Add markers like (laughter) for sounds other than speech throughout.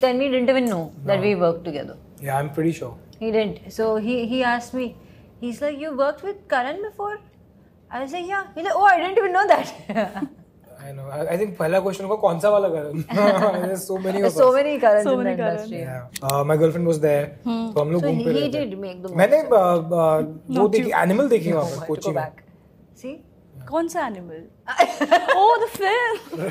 Then we didn't even know that we worked together. Yeah, I'm pretty sure. He didn't. So he, he asked me, he's like, You worked with Karan before? I was like, Yeah. He's like, Oh, I didn't even know that. (laughs) I know. I, I think पहला question होगा कौन सा वाला Karan? There's (laughs) so many of so us. many Karans So in many the Karans. industry. Yeah. Uh, my girlfriend was there. तो हम लोग So घूम he, पे he रहे थे। did make the मैंने most. uh, uh, वो देखी एनिमल देखी Oh, वहाँ I पे had to कोची go में back. See? कौन सा animal (laughs) oh the film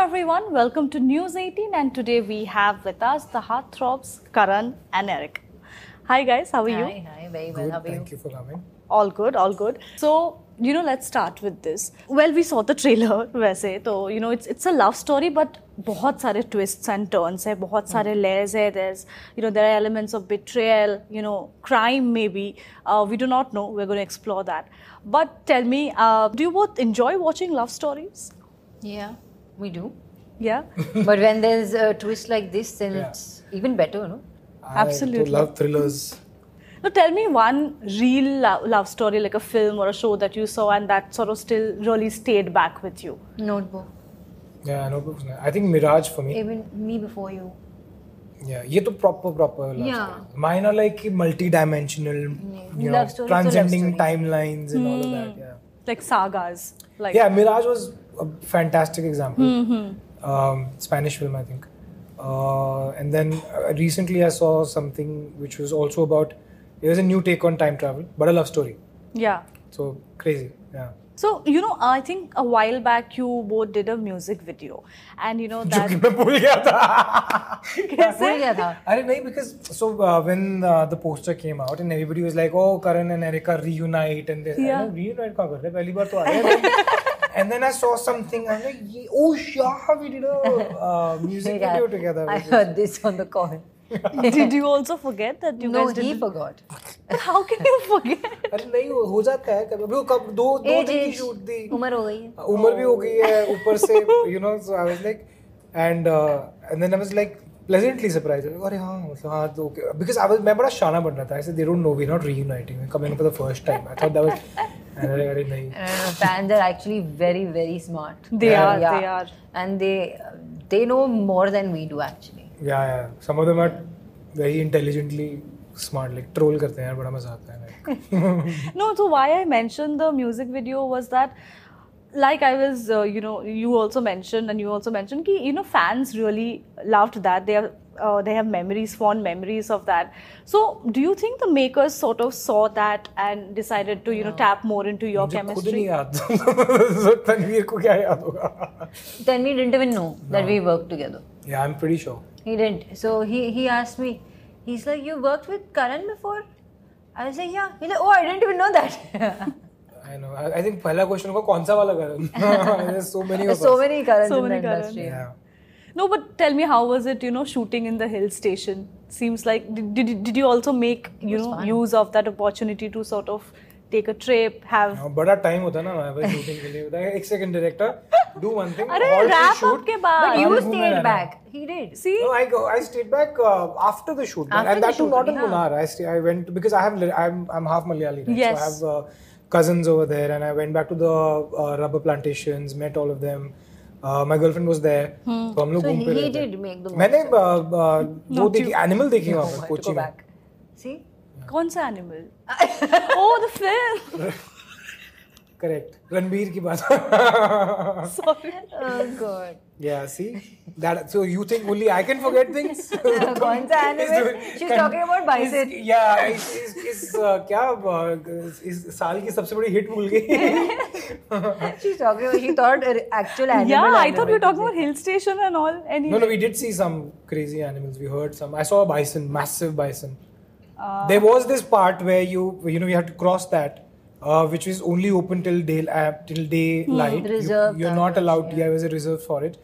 everyone, welcome to News 18 and today we have with us the heartthrobs Karan and Eric. Hi guys, how are you? Hi, hi, very well. Good. How are you? Thank you for coming. All good, all good. So, you know, let's start with this. Well, we saw the trailer (laughs) वैसे तो you know it's it's a love story but बहुत सारे twists and turns है बहुत सारे layers है there's you know there are elements of betrayal you know crime maybe uh, we do not know we're going to explore that but tell me uh, do you both enjoy watching love stories Yeah, we do. yeah (laughs) But when there's a twist like this, then Yeah. it's even better, no? I Absolutely. love thrillers. now tell me one real lo- love story like a film or a show that you saw and that sort of still really stayed back with you Notebook. Yeah, notebooks. nice. I think Mirage for me. Even me before you. Yeah, ये तो proper proper love Yeah. stories. Mine are like multi-dimensional, you know, Love story to love transcending story. timelines and all of that. Hmm. Yeah. like sagas like Yeah, Mirage was a fantastic example. Mm-hmm. Um, Spanish film, I think. Uh, and then uh, recently I saw something which was also about it was a new take on time travel, but a love story. Yeah. So crazy. Yeah. So you know, I think a while back you both did a music video, and you know (laughs) that. I कि मैं know (laughs) because so uh, when uh, the poster came out and everybody was like, oh Karan and Erica reunite and this. Yeah. reunite कहाँ कर रहे? पहली बार तो हैं. (laughs) and then I saw something I'm like "Ye- oh yeah we did a uh, (laughs) music Yeah, video together I which was- heard this on the call. (laughs) did you also forget that you no, guys he did? forgot. (laughs) How can you forget? अरे नहीं हो हो जाता है कभी अभी वो कब दो दो Age, दिन की age. शूट थी उम्र हो गई है उम्र भी हो गई है ऊपर से you no so I was like and and then I was like pleasantly surprise अरे हाँ मतलब हाँ तो बिकॉज आई वाज मैं बड़ा शाना बन रहा था ऐसे they don't know we not reuniting coming for the first time I thought that was अरे अरे नहीं Uh, fans are actually very, very smart. They Yeah. are, they are. And they they know more than we do actually. Yeah yeah some of them are very intelligently smart like troll करते हैं यार बड़ा मज़ा आता है like. No, so why I mentioned the music video was that, like I was, uh, you know, you also mentioned and you also mentioned, ki, you know, fans really loved that. They have, uh, they have memories, fond memories of that. So, do you think the makers sort of saw that and decided to, you know, tap more into your मुझे खुद नहीं chemistry? याद तनवीर को क्या याद होगा Then we didn't even know that we worked together. या I am pretty sure He didn't. So he he asked me, he's like, You worked with Karan before? I was like, Yeah. He's like, Oh, I didn't even know that. (laughs) I know I think पहला question होगा कौन सा वाला करण (laughs) (laughs) There's so many of There's so us. many Karans So in many the Karans. industry. Yeah. No, but tell me, how was it, you know, shooting in the hill station? Seems like, did, did, did you also make, you was know, fun. use of that opportunity to sort of take a trip, have हाँ, बड़ा time होता है ना वहाँ पे shooting के लिए होता है एक second director do one thing अरे wrap up के बाद But you हम घूमने stayed रहना। back. He did. see No, I go. I stayed back uh, after the shoot, After and the that too shoot, not in yeah. Munnar. I stay, I went because I have li- I'm I'm half Malayali, right? Yes. So I have uh, cousins over there, and I went back to the uh, rubber plantations, met all of them. My girlfriend was there तो हम लोग घूम पे रहे मैंने uh, uh, वो देखी animal देखी वहाँ पर कोची में। सी कौन सा animal oh the film correct Ranbir की बात। Sorry oh god yeah see that so you think only I can forget things कौन सा animal she is talking about bicep is is uh, क्या इस साल की सबसे बड़ी हिट भूल गई। (laughs) (laughs) She's talking about, she thought uh, actual animal. yeah i animal thought we were talking was about hill station and all anyway No, no, we did see some crazy animals. We heard some. I saw a bison, massive bison. Uh, there was this part where you, you know, you have to cross that uh, which was only open till day uh, till daylight. You- Reserved you're that not was, allowed. yeah. Yeah, it was a reserve for it.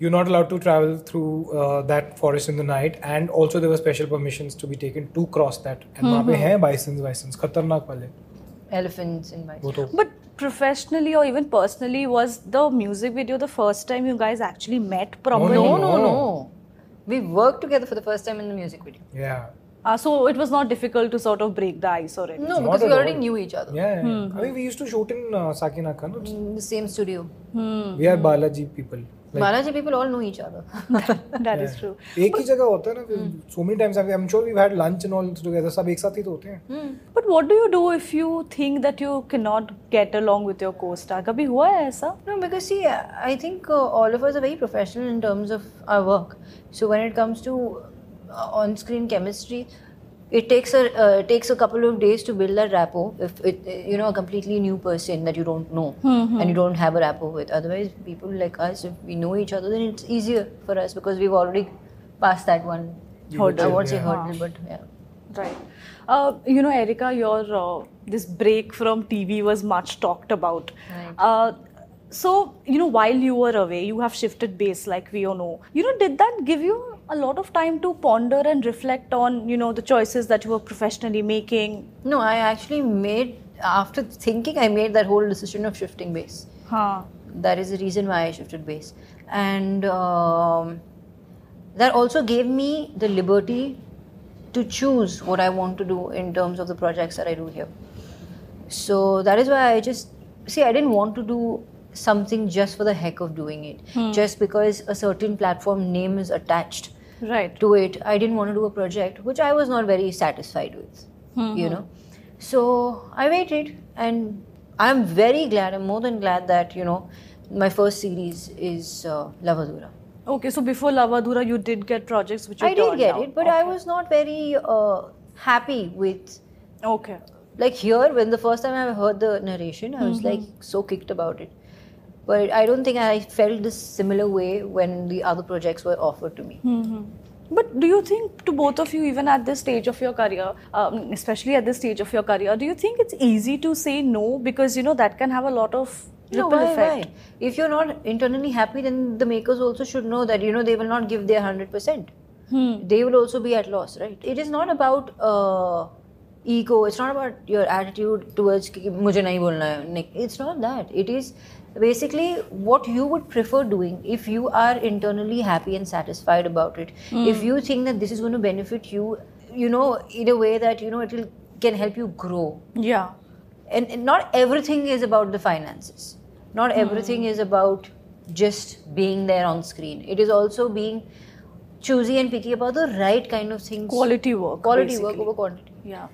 You're not allowed to travel through uh, that forest in the night, and also there were special permissions to be taken to cross that. And वहाँ पे हैं bisons, bisons, खतरनाक वाले. Elephants in my. वो But professionally or even personally, was the music video the first time you guys actually met properly? No, no, No. no. We worked together for the first time in the music video. yeah. Uh, so it was not difficult to sort of break the ice or already. No, because we already all. knew each other. Yeah, yeah. I mean, we used to shoot in uh, Sakinaka. No? In the same studio. We are Balaji people. Like, Balaji people all know each other. That is true. एक ही जगह होता है ना so many times I'm I'm sure we've had lunch and all together सब एक साथ ही तो होते हैं But what do you do if you think that you cannot get along with your co-star? कभी हुआ है ऐसा? No, because see, I think uh, all of us are very professional in terms of our work. So when it comes to uh, on-screen chemistry, it takes a uh, it takes a couple of days to build that rapport. If it you know a completely new person that you don't know and you don't have a rapport with, otherwise people like us, if we know each other, then it's easier for us because we've already passed that one. Hurdle, I won't say hurdle, but yeah. Right. Uh, you know, Erica, your uh, this break from TV was much talked about. Right. Uh, so you know, while you were away, you have shifted base, like we all know. You know, did that give you a lot of time to ponder and reflect on you know the choices that you were professionally making? No, I actually made after thinking, I made that whole decision of shifting base. Huh. that is the reason why I shifted base. And um, that also gave me the liberty to choose what I want to do in terms of the projects that I do here. So that is why I just see, I didn't want to do something just for the heck of doing it, just because a certain platform name is attached Right. to it. I didn't want to do a project which I was not very satisfied with, you know. So I waited, and I'm very glad. I'm more than glad that you know my first series is uh, Love Adhura. Okay, so before Love Adhura, you did get projects which you I did get it, but I was not very uh, happy with. Okay. Like here, when the first time I heard the narration, I was like so kicked about it. But I don't think I felt this similar way when the other projects were offered to me. But do you think, to both of you, even at this stage of your career, um, especially at this stage of your career, do you think it's easy to say no because you know that can have a lot of No, ripple why, effect? why? If you're not internally happy, then the makers also should know that you know they will not give their hundred percent. They will also be at loss, right? It is not about uh, ego. It's not about your attitude towards कि मुझे नहीं बोलना है. Like, It's not that. It is basically what you would prefer doing if you are internally happy and satisfied about it. Hmm. If you think that this is going to benefit you, you know, in a way that you know it will can help you grow Yeah. and, and not everything is about the finances not hmm. everything is about just being there on screen it is also being choosy and picky about the right kind of things Quality work. quality work over quantity Yeah.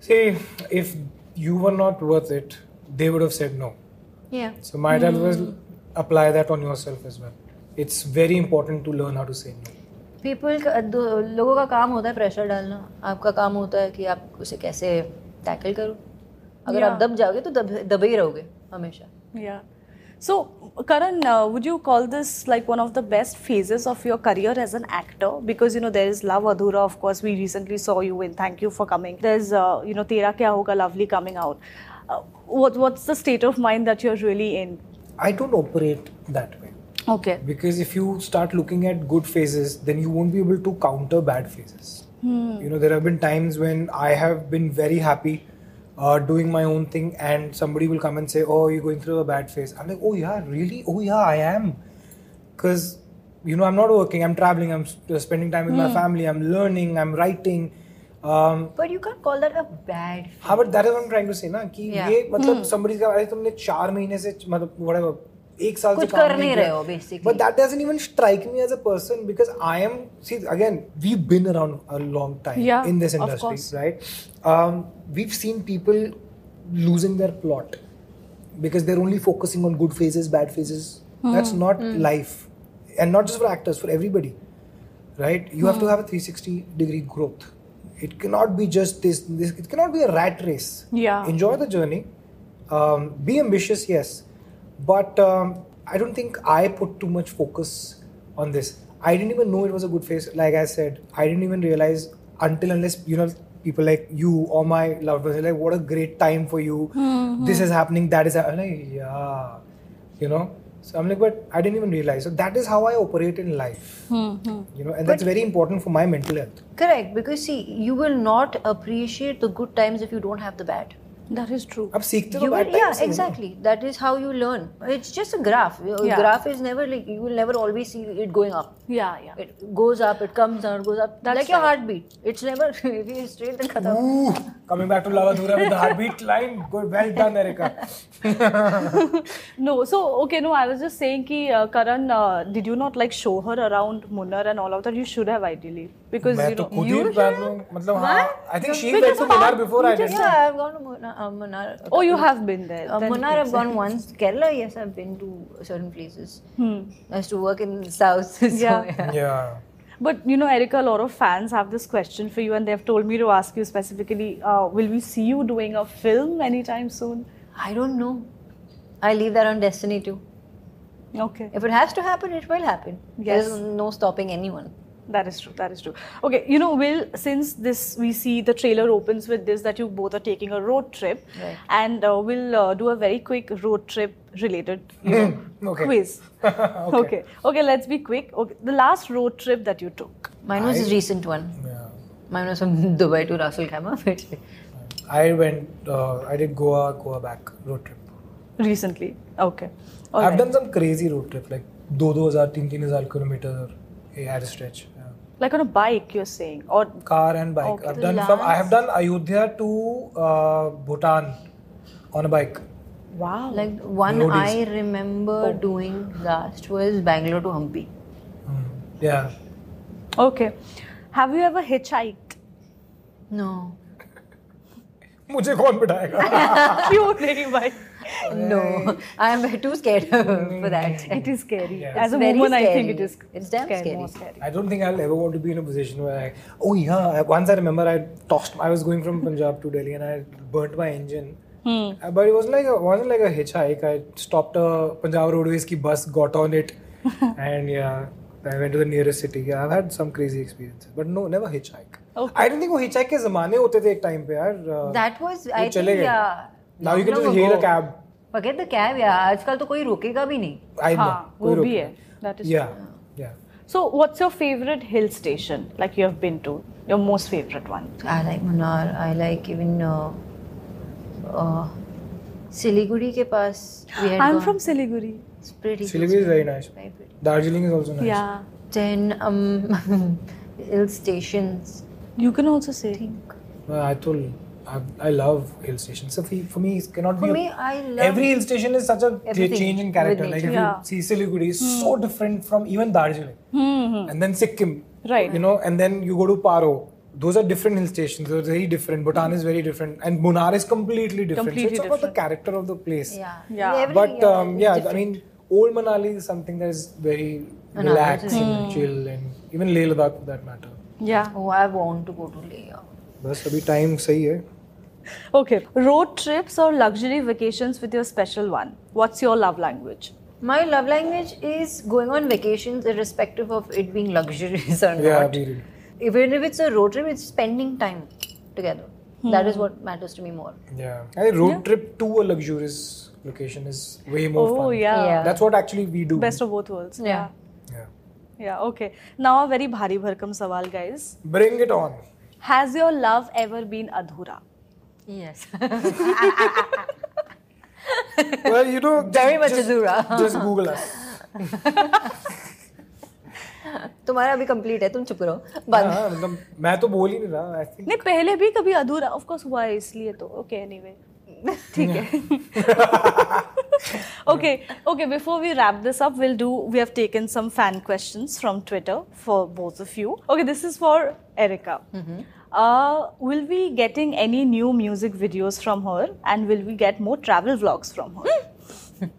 See, if you were not worth it, they would have said no yeah So might as well apply that on yourself as well. It's very important to learn how to say no. People का दो- लोगों का काम होता है pressure डालना आपका काम होता है कि आप उसे कैसे टैकल करो अगर आप Yeah. दब जाओगे तो दब दबे ही रहोगे हमेशा Yeah. So, Karan, uh, would you call this like one of the best phases of your career as an actor? Because you know there is Love Adhura, of course. We recently saw you in. Thank you for coming. There's uh, you know Tera Kya Hoga, Lovely coming out. uh, what what's the state of mind that you're really in? I don't operate that way. Okay. Because if you start looking at good phases, then you won't be able to counter bad phases. You know, there have been times when I have been very happy uh, doing my own thing, and somebody will come and say, "Oh, you're going through a bad phase." I'm like, "Oh yeah, really? Oh yeah, I am." Because you know, I'm not working. I'm traveling. I'm spending time with my family. I'm learning. I'm writing. Um, but you can call that a bad हाँ but that is I am trying to से ना कि Yeah. ये मतलब somebody का अरे तुमने चार महीने से मतलब whatever एक साल से कुछ काम कर नहीं किया. रहे हो, basically. but that doesn't even strike me as a person because I am see again we've been around a long time Yeah, in this of industry course. right um, we've seen people losing their plot because they're only focusing on good phases bad phases that's not life and not just for actors for everybody right you have to have a 360 degree growth it cannot be just this, this it cannot be a rat race Yeah. enjoy the journey um, be ambitious yes but um, i don't think i put too much focus on this i didn't even know it was a good phase like i said i didn't even realize until unless you know people like you or my loved ones are like, what a great time for you. Hmm, This is happening, that is happening. Like, yeah, you know. So I'm like, but I didn't even realize. So that is how I operate in life, Hmm, you know, and that's very important for my mental health. Correct, because see, you will not appreciate the good times if you don't have the bad. That is true. अब सीखते bad Yeah, exactly. That is how you learn. It's just a graph. Yeah. Graph is never like you will never always see it going up. Yeah, yeah. It goes up, it comes down, it goes up. That's like your heartbeat. It's never (laughs) if you straight then khatam. Ooh, coming back to Love Adhura with the heartbeat (laughs) line. Good, well done, Erica. (laughs) no, so okay, no, I was just saying ki uh, Karan, uh, did you not like show her around Munnar and all of that? You should have ideally because मैं you तो know खुद ही you plan हूँ, मतलब हाँ, I think she Because went to how- Munnar before I did. Yeah, I've gone to Munnar. Uh, Munnar Oh, you have been there. Uh, Then Munnar, it I've makes gone (laughs) once. Kerala, yes, I've been to certain places. Hmm. I used to work in South. (laughs) So, Yeah. yeah. Yeah. But you know, Erica, a lot of fans have this question for you, and they've told me to ask you specifically: uh, Will we see you doing a film anytime soon? I don't know. I leave that on destiny too. Okay, If it has to happen, it will happen. Yes. There's no stopping anyone. That is true. That is true. Okay, you know, Will, since this, we see the trailer opens with this that you both are taking a road trip, right. and uh, we'll uh, do a very quick road trip related you know, (clears throat) okay. quiz. (laughs) okay. okay. okay, let's be quick. Okay, the last road trip that you took. Mine was I, a recent one. Yeah. Mine was from (laughs) Dubai to Ras Al Khaimah. (laughs) I went. Uh, I did Goa, Goa back road trip. Recently. Okay. All I've right. done some crazy road trip like. two two thousand, three three thousand तीन तीन a stretch Yeah. Like on a bike, you're saying, or Car and bike. Okay. I've The done from. I have last- done Ayodhya to uh, Bhutan on a bike. wow, Like one Roadies. I remember doing last was Bangalore to Hampi. Hmm. Yeah. okay. Have you ever hitchhiked? No. (laughs) मुझे कौन बिठाएगा? (laughs) क्यों नहीं भाई? No. I'm (laughs) too scared (laughs) for that. It is scary. Yeah. As a It's very woman, I think scary. it is. It's damn scary, scary. more scary. I don't think I'll ever want to be in a position where I. Oh yeah. I- Once I remember, I tossed. I was going from Punjab to Delhi, and I burnt my engine. Hmm. Uh, But it wasn't like a, wasn't like a hitchhike. I stopped a Punjab Roadways ki bus, got on it, (laughs) and yeah, I went to the nearest city. Yeah, I've had some crazy experiences, but no, never hitchhike. Okay. I don't think वो hitchhike के ज़माने होते थे एक time पे यार. uh, That was, वो I चले think, गए. yeah. Now you can just hail a cab. Forget the cab, yeah. आजकल तो कोई रोकेगा भी नहीं. I know. हाँ, वो भी है. That is Yeah, true. yeah. So, what's your favorite hill station? Like you have been to, your most favorite one? I like Munnar. I like even uh, uh, Siliguri के पास. We had I'm gone. from Siliguri. It's pretty. Siliguri is very nice. Very pretty. Darjeeling is also nice. Yeah. Then um, hill stations. You can also say. I think. Uh, I told. I, I love hill stations. So for me, it cannot for be. For me, a, I love every hill station is such a change in character. Like if yeah. you see Siliguri, is hmm. so different from even Darjeeling, hmm, hmm. and then Sikkim, right? You know, and then you go to Paro. Those are different hill stations. They're very different. Bhutan is very different, and Munnar is completely different. Completely so it's about the character of the place. Yeah, yeah. Um, yeah. but um, yeah, different. I mean, old Manali is something that is very relaxed and hmm. chill, and even Leh Ladakh for that matter. Yeah. Oh, I want to go to Leh. बस अभी time सही है Okay. Road trips or luxury vacations with your special one. What's your love language? My love language is going on vacations, irrespective of it being luxurious or Yeah, not. be real. Even if it's a road trip, it's spending time together. That Hmm. is what matters to me more. Yeah. I think road trip to a luxurious location is way more Oh, fun. yeah. Yeah. That's what actually we do. Best of both worlds. Yeah. Yeah. Yeah, okay. Now a very bhari bharkam sawal, guys. Bring it on. Has your love ever been adhura? Yes. (laughs) well, you know, Jerry Machazura. Just, just Google us. (laughs) तुम्हारा अभी complete है तुम चुप रहो। बंद। हाँ, हाँ, मतलब मैं तो बोल ही नहीं रहा नहीं पहले भी कभी अधूरा ऑफ़ कोर्स हुआ है इसलिए तो ओके एनीवे (laughs) ठीक है। Okay okay before we wrap this up will do we have taken some fan questions from Twitter for both of you okay this is for Erica uh, will we getting any new music videos from her and will we get more travel vlogs from her (laughs)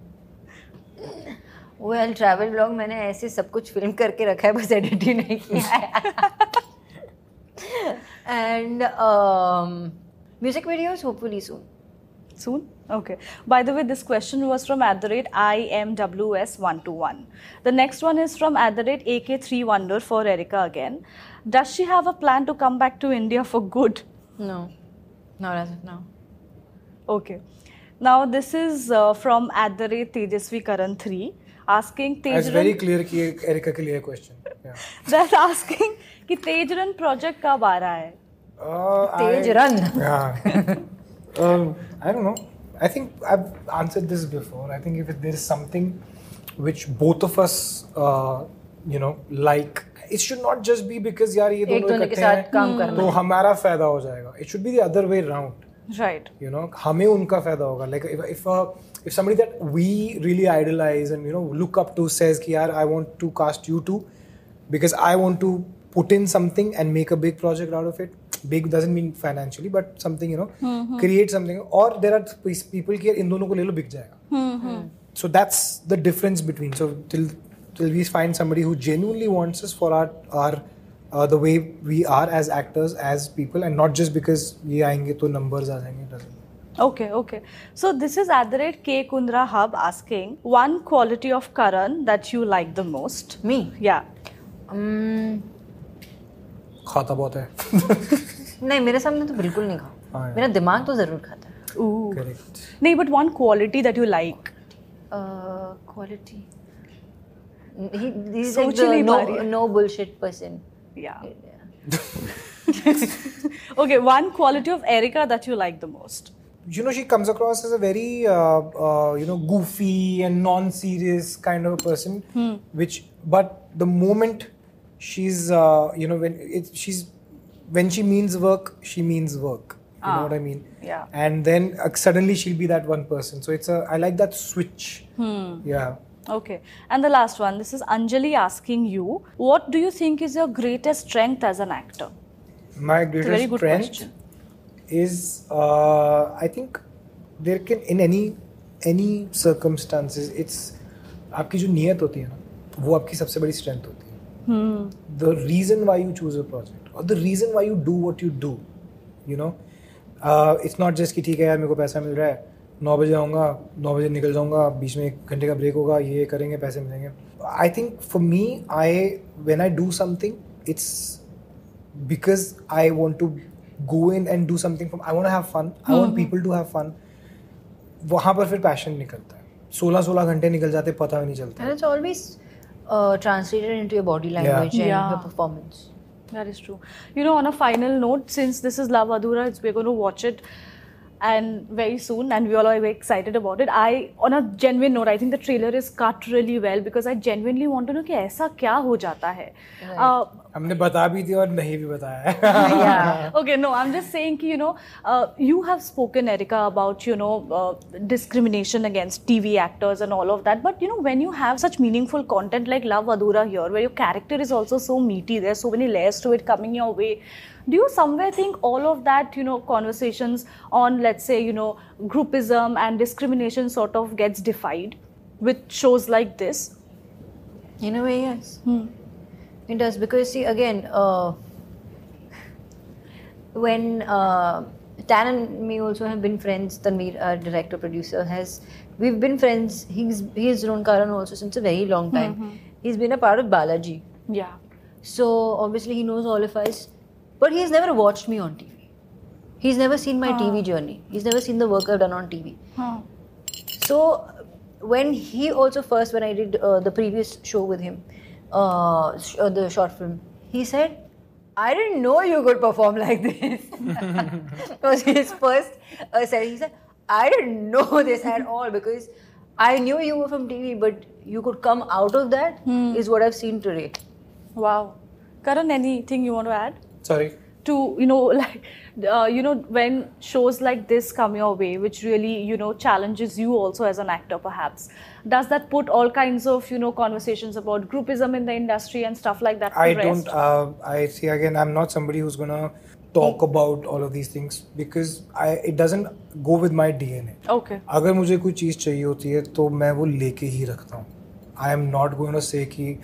well travel blog मैंने ऐसे सब कुछ film करके रखा है बस edit ही नहीं किया है and (laughs) music videos hopefully soon soon okay by the way this question was from at the rate imws121 the next one is from at the rate ak3 wonder for erica again does she have a plan to come back to india for good No, not as of now. Okay. Now this is uh, from at the rate Tejasvi Karan 3 asking It's very Tejran clear कि Erika के लिए question. Yeah. (laughs) that's asking कि Tejran project कब आ रहा है? Uh, Tej I- run. Yeah. (laughs) um, I don't know. I think I've answered this before. I think if there is something which both of us, uh, you know, like, it should not just be because यार ये एक दोनों दोनों के इकट्ठे साथ हैं काम करना तो है। हमारा फायदा हो जाएगा. It should be the other way round. Right. You know, हमें उनका फायदा होगा. Like if if uh, if somebody that we really idolize and you know look up to says कि यार I want to cast you too because I want to put in something and make a big project out of it. big doesn't mean financially but something you know mm-hmm. create something or there are people here. in dono ko le lo jayega mm-hmm. so that's the difference between so till till we find somebody who genuinely wants us for our our uh, the way we are as actors as people and not just because ye aayenge to numbers aa jayenge doesn't Okay, okay. So this is at the rate K Kundra Hub asking one quality of Karan that you like the most. Me? Yeah. Um, खाता बहुत है. नहीं मेरे सामने तो बिल्कुल नहीं हाँ खाता यार। मेरा दिमाग तो ज़रूर खाता है. No, but one quality that you like. Quality he's like he the नहीं no है। no bullshit person Yeah. okay, one quality of Erica that you like the most. you know she comes across as a very uh, uh, you know goofy and non-serious kind of a person Hmm. which but the moment she's uh, you know when it, she's when she means work she means work you Ah, know what i mean yeah. and then uh, suddenly she'll be that one person so it's a i like that switch yeah Okay. And the last one. This is Anjali asking you, what do you think is your greatest strength as an actor? my It's a greatest very good strength question. is uh, I think there can in any any circumstances it's आपकी जो नियत होती है ना वो आपकी सबसे बड़ी स्ट्रेंथ होती है the reason why you choose a project or the reason why you do what you do you know uh, it's not just कि ठीक है यार मेरे को पैसा मिल रहा है नौ बजे आऊँगा नौ बजे निकल जाऊँगा बीच में एक घंटे का ब्रेक होगा ये करेंगे पैसे मिलेंगे I think for me I when I do something it's because I want to go in and do something from I want to have fun. I want people to have fun. वहाँ पर फिर passion निकलता है सोलह सोलह घंटे निकल जाते पता भी नहीं चलता uh, translated into your body language yeah. and yeah. your performance. That is true. You know, on a final note, since this is Love Adhura, we're going to watch it and very soon and we all are very excited about it i on a genuine note i think the trailer is cut really well because i genuinely want to know ki aisa kya ho jata hai right. uh, हमने बता भी दिया और नहीं भी बताया। Okay no I am just saying कि you know you have spoken Erica about you know discrimination against TV actors and all of that but you know when you have such meaningful content like love Adhura here where your character is also so meaty there so many layers to it coming your way do you somewhere think all of that you know conversations on let's say you know groupism and discrimination sort of gets defied with shows like this? In a way yes. Hmm. It does because see again uh, when uh, Tan and me also have been friends. Tanveer, our director producer, has we've been friends. He's he's known Karan also since a very long time. He's been a part of Balaji, Yeah. so obviously he knows all of us. But he's never watched me on TV. He's never seen my TV journey. He's never seen the work I've done on TV. Huh. So when he also first when I did uh, the previous show with him, uh, sh- uh, the short film, he said, "I didn't know you could perform like this." (laughs) it was his first uh, said. He said, "I didn't know this at all because I knew you were from TV, but you could come out of that is what I've seen today." Wow. Karan, anything you want to add? sorry to you know like uh, you know when shows like this come your way which really you know challenges you also as an actor perhaps does that put all kinds of you know conversations about groupism in the industry and stuff like that I don't. Uh, I see again. I'm not somebody who's gonna talk about all of these things because I it doesn't go with my DNA. okay अगर मुझे कोई चीज़ चाहिए होती है तो मैं वो लेके ही रखता हूँ I am not going to say कि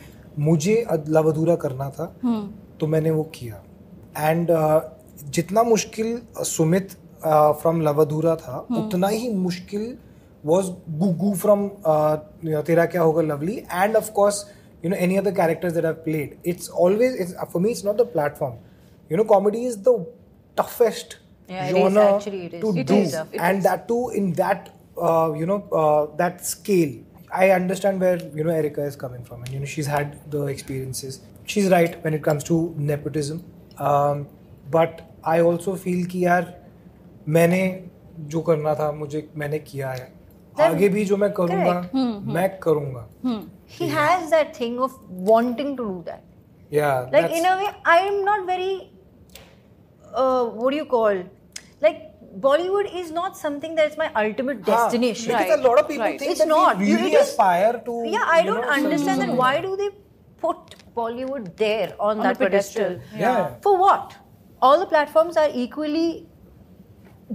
मुझे लव अधूरा करना था hmm. तो मैंने वो किया एंड जितना मुश्किल uh, सुमित फ्रॉम लव अधूरा था उतना ही मुश्किल was गुगू फ्रॉम तेरा क्या होगा lovely end of course you know any other characters that I've played it's always it's for me it's not the platform you know comedy is the toughest Yeah, it is. genre Actually, it is. to It do, is. It and that too in that uh, you know uh, that scale. I understand where you know Erica is coming from, and you know she's had the experiences. She's right when it comes to nepotism, But I also feel कि यार मैंने जो करना था मुझे मैंने किया है आगे भी जो मैं करूँगा मैं करूँगा he has that thing of wanting to do that yeah like in a way I am not very what do you call like Bollywood is not something that is my ultimate destination. Because right. a lot of people right. think it's that not. we really you, aspire to. Yeah, I don't know, understand that. Why do they put Bollywood there on, On that the pedestal. pedestal? yeah. For what? All the platforms are equally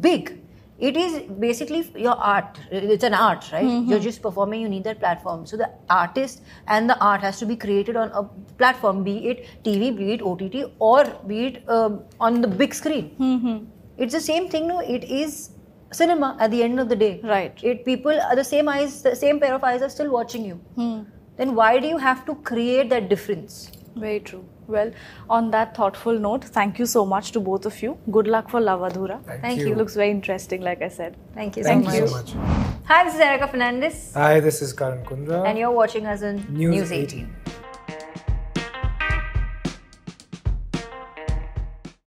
big. It is basically your art. It's an art, right? Mm-hmm. You're just performing, you need that platform. So the artist and the art has to be created on a platform, be it TV, be it OTT, or be it um, on the big screen. Mm-hmm. It's the same thing, no? It is cinema at the end of the day. Right. It people are the same eyes, the same pair of eyes are still watching you. Hmm. Then why do you have to create that difference? Very true. Well, on that thoughtful note, thank you so much to both of you. Good luck for Love Adhura. Thank Thank you. you. Looks very interesting, like I said. Thank you Thank so you so much. Hi, this is Erica Fernandes, Hi, this is Karan Kundrra. and you're watching us on News News 18. 18.